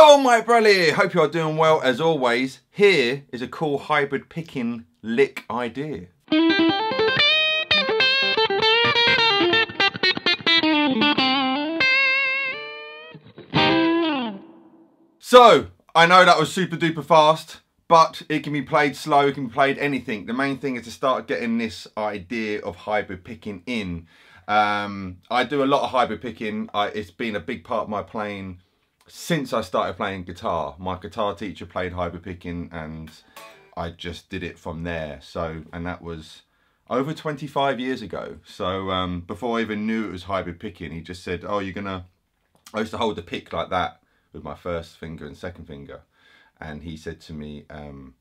Hello my brother, hope you are doing well as always. Here is a cool hybrid picking lick idea. So, I know that was super duper fast, but it can be played slow, it can be played anything. The main thing is to start getting this idea of hybrid picking in. Um, I do a lot of hybrid picking. I, it's been a big part of my playing since I started playing guitar. My guitar teacher played hybrid picking and I just did it from there. So, and that was over 25 years ago. So um, before I even knew it was hybrid picking, he just said, oh, you're gonna, I used to hold the pick like that with my first finger and second finger. And he said to me, um,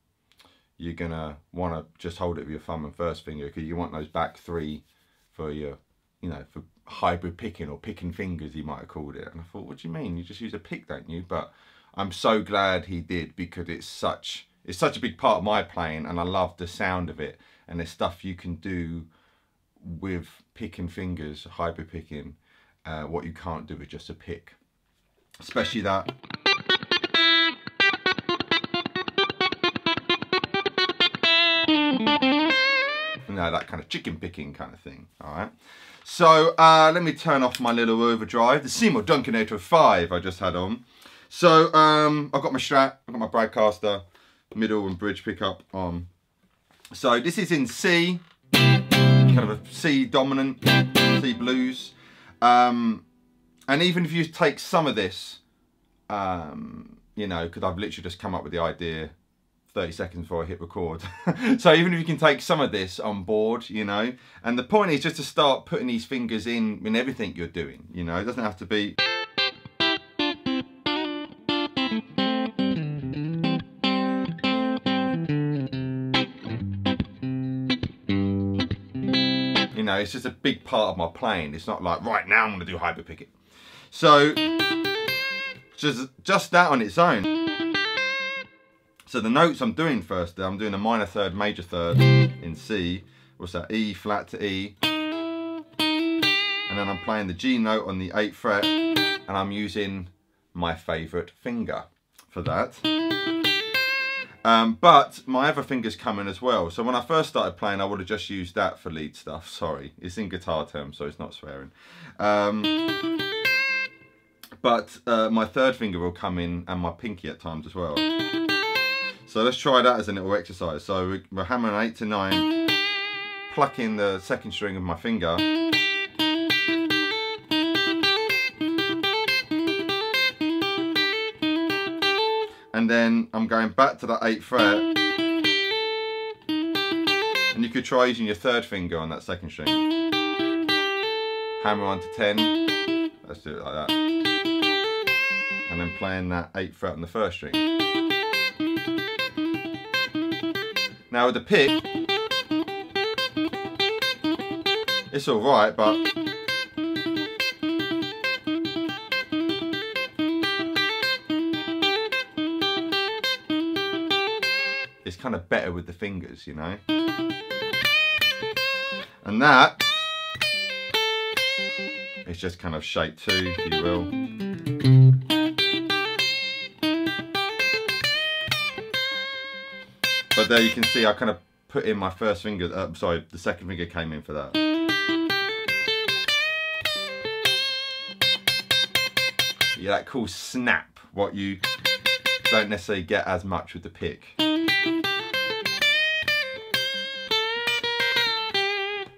you're gonna wanna just hold it with your thumb and first finger because you want those back three for your, you know, for hybrid picking or picking fingers, he might have called it. And I thought, what do you mean? You just use a pick, don't you? But I'm so glad he did because it's such, it's such a big part of my playing and I love the sound of it. And there's stuff you can do with picking fingers, hybrid picking, uh, what you can't do with just a pick. Especially that. Know, that kind of chicken picking kind of thing, all right? So uh, let me turn off my little overdrive, the Seymour Duncan 805 I just had on. So um, I've got my Strat, I've got my Bradcaster, middle and bridge pickup on. So this is in C, kind of a C dominant, C blues. Um, and even if you take some of this, um, you know, because I've literally just come up with the idea 30 seconds before I hit record. so even if you can take some of this on board, you know, and the point is just to start putting these fingers in in everything you're doing, you know, it doesn't have to be... You know, it's just a big part of my playing. It's not like, right now I'm to do hybrid picking. So, just, just that on its own. So the notes I'm doing first, I'm doing a minor third, major third in C. What's that? E flat to E. And then I'm playing the G note on the 8th fret and I'm using my favourite finger for that. Um, but my other finger's coming as well. So when I first started playing, I would have just used that for lead stuff. Sorry, it's in guitar terms, so it's not swearing. Um, but uh, my third finger will come in and my pinky at times as well. So let's try that as a little exercise. So we're hammering 8 to 9, plucking the second string of my finger. And then I'm going back to that 8th fret. And you could try using your third finger on that second string. Hammer on to 10. Let's do it like that. And then playing that 8th fret on the first string. Now with the pick, it's all right, but it's kind of better with the fingers, you know. And that is just kind of shape two, if you will. There you can see I kind of put in my first finger, uh, sorry, the second finger came in for that. Yeah, that cool snap, what you don't necessarily get as much with the pick.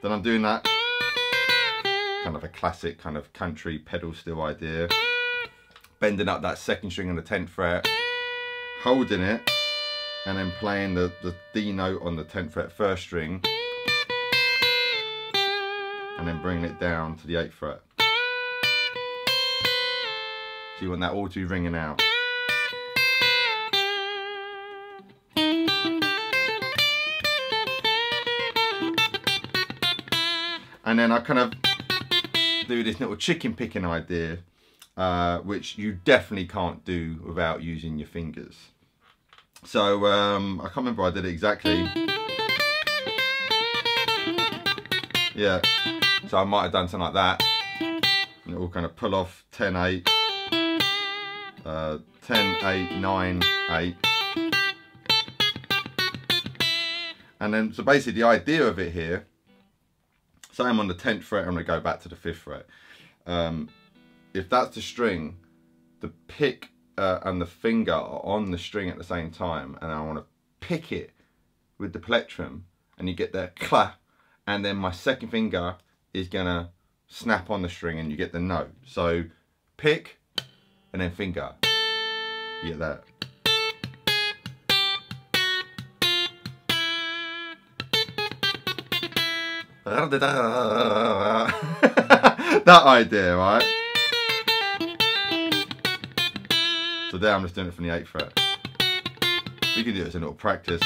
Then I'm doing that kind of a classic kind of country pedal steel idea. Bending up that second string on the 10th fret, holding it, and then playing the, the D note on the 10th fret first string and then bringing it down to the 8th fret. So you want that all to be ringing out. And then I kind of do this little chicken picking idea, uh, which you definitely can't do without using your fingers. So um, I can't remember I did it exactly. Yeah, so I might have done something like that. And it will kind of pull off 10, 8. uh, 10, 8, 9, 8. And then, so basically the idea of it here, say I'm on the 10th fret, I'm gonna go back to the 5th fret. Um, if that's the string, the pick uh, and the finger are on the string at the same time, and I wanna pick it with the plectrum, and you get that clap, and then my second finger is gonna snap on the string and you get the note. So pick and then finger. You get that. that idea, right? So there I'm just doing it from the 8th fret. We can do it as a little practice.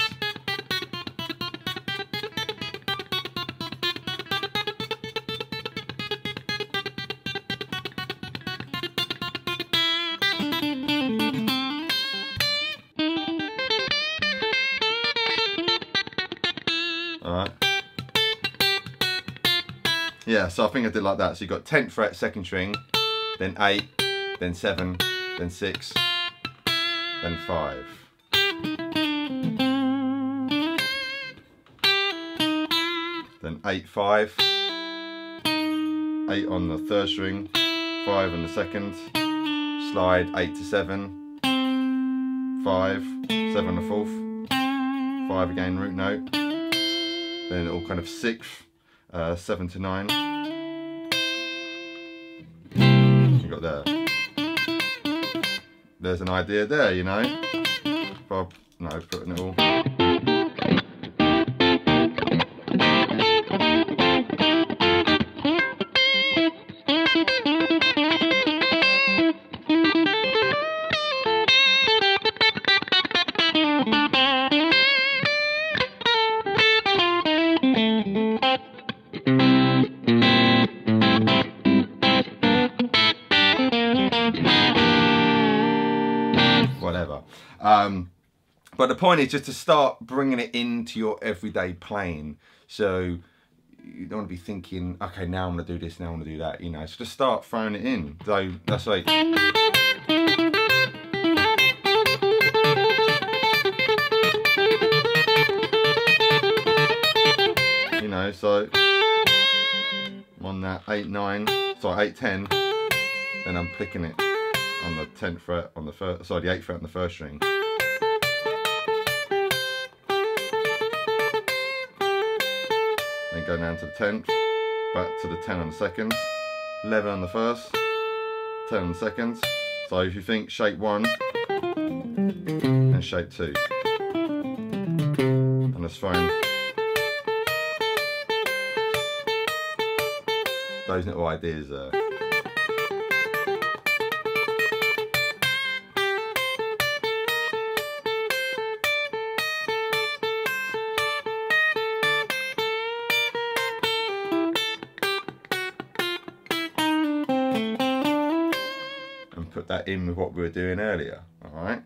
Alright. Yeah, so I think I did like that. So you've got 10th fret, second string, then 8, then 7, then 6, then 5. Then 8, 5, 8 on the third string, 5 on the second, slide 8 to 7, 5, 7 on the fourth, 5 again root note, then all kind of sixth, uh, seven to nine. You got there. There's an idea there, you know. Mm. If I, no, putting it all. Whatever. Um, but the point is just to start bringing it into your everyday playing. So you don't want to be thinking, okay, now I'm going to do this, now I'm going to do that. You know, so just start throwing it in. So that's like. You know, so on that 8 9, sorry, 8 10, then I'm picking it on the 10th fret on the first, sorry, the 8th fret on the first string. Then go down to the 10th, back to the 10 on the second, 11 on the first, 10 on the second. So if you think shape 1 and shape 2. And it's fine. those little ideas there. That in with what we were doing earlier, all right?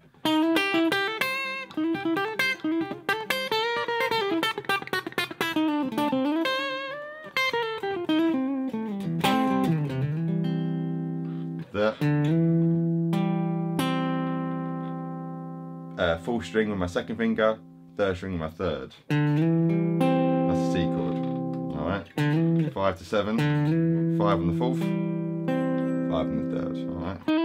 Uh, full string with my second finger, third string with my third. That's a C chord, all right? Five to seven, five on the fourth, five on the third, all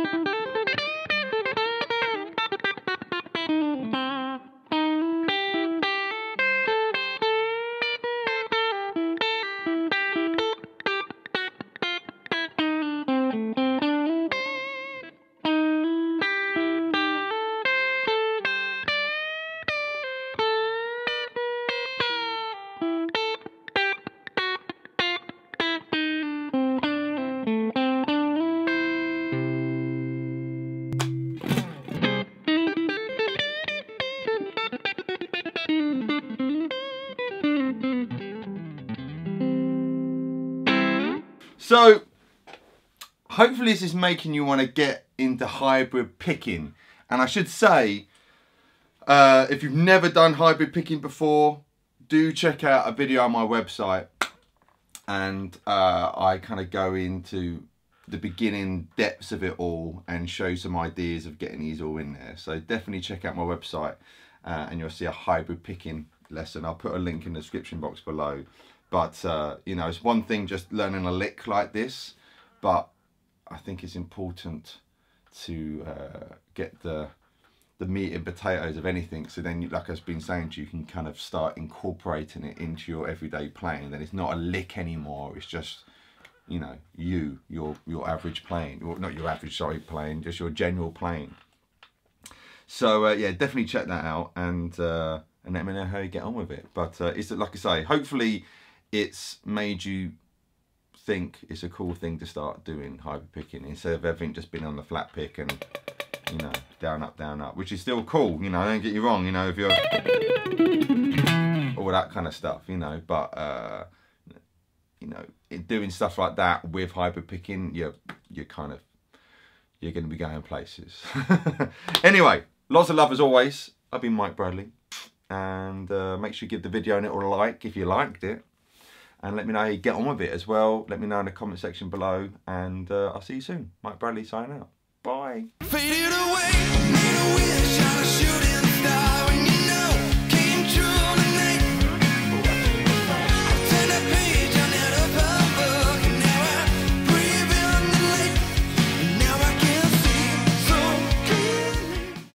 So, hopefully this is making you want to get into hybrid picking. And I should say, uh, if you've never done hybrid picking before, do check out a video on my website. And uh, I kind of go into the beginning depths of it all and show some ideas of getting these all in there. So definitely check out my website uh, and you'll see a hybrid picking lesson. I'll put a link in the description box below. But, uh, you know, it's one thing just learning a lick like this, but I think it's important to uh, get the the meat and potatoes of anything. So then, like I've been saying to you, you can kind of start incorporating it into your everyday playing. Then it's not a lick anymore. It's just, you know, you, your your average playing, or not your average, sorry, playing, just your general playing. So uh, yeah, definitely check that out and uh, and let me know how you get on with it. But uh, it's like I say, hopefully it's made you think it's a cool thing to start doing hybrid picking instead of everything just being on the flat pick and you know down up down up which is still cool you know don't get you wrong you know if you're all that kind of stuff you know but uh you know doing stuff like that with hybrid picking you're you're kind of you're going to be going places. Anyway lots of love as always. I've been mike bradley and uh, make sure you give the video a little like if you liked it and let me know how you get on with it as well. Let me know in the comment section below and uh, I'll see you soon. Mike Bradley signing out. Bye.